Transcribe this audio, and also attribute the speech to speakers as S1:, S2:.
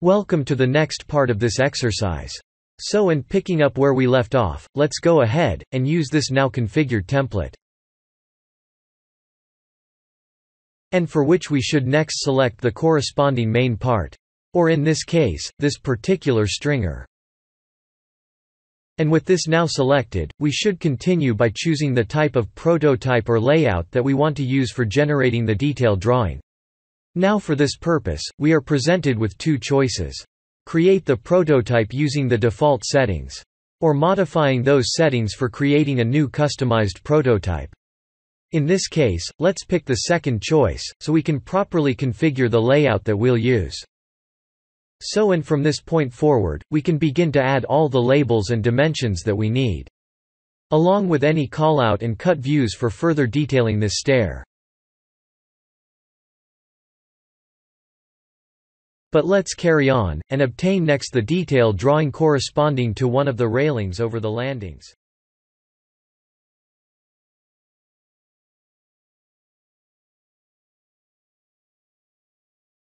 S1: Welcome to the next part of this exercise. So and picking up where we left off, let's go ahead, and use this now configured template. And for which we should next select the corresponding main part. Or in this case, this particular stringer. And with this now selected, we should continue by choosing the type of prototype or layout that we want to use for generating the detailed drawing. Now for this purpose, we are presented with two choices. Create the prototype using the default settings. Or modifying those settings for creating a new customized prototype. In this case, let's pick the second choice, so we can properly configure the layout that we'll use. So and from this point forward, we can begin to add all the labels and dimensions that we need. Along with any callout and cut views for further detailing this stair. But let's carry on, and obtain next the detail drawing corresponding to one of the railings over the landings.